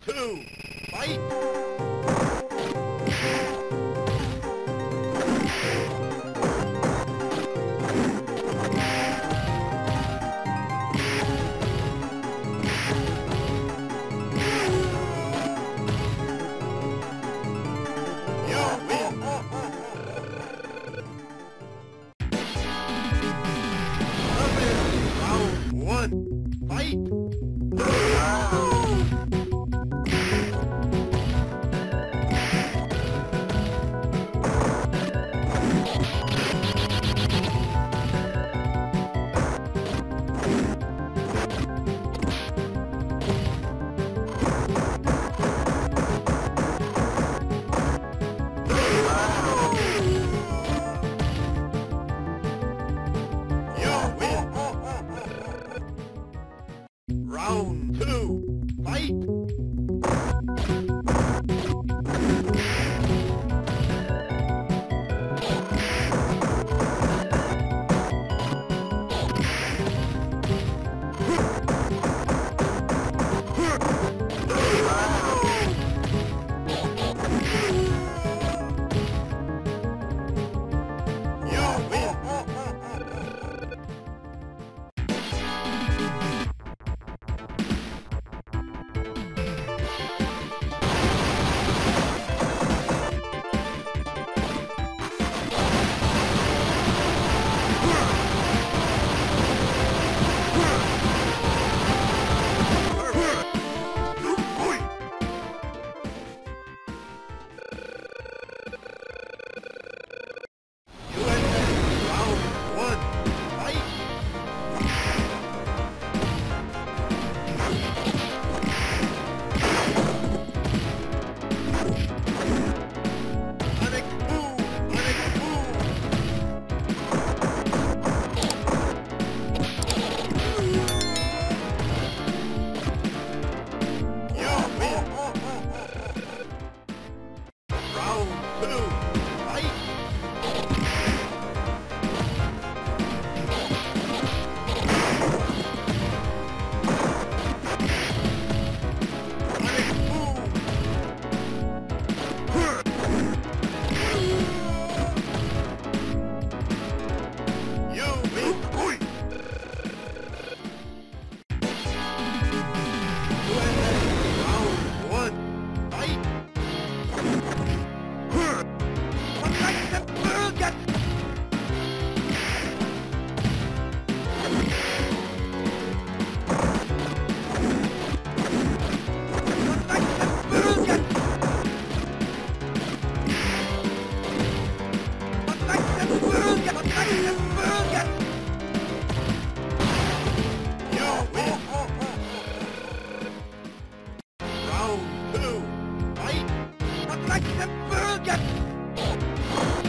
Two, fight! Round like fight! You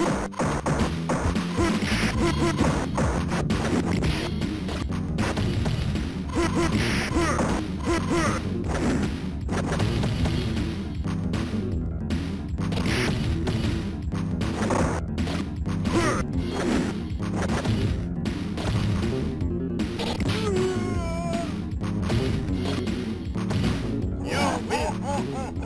You win.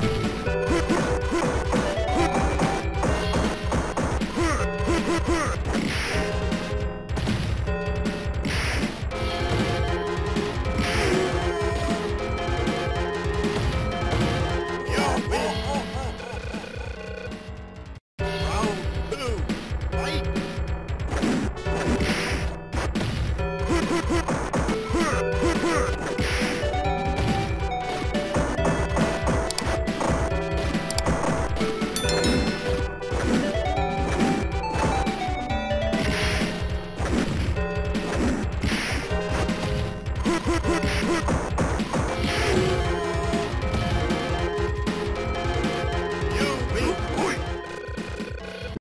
Ha ha!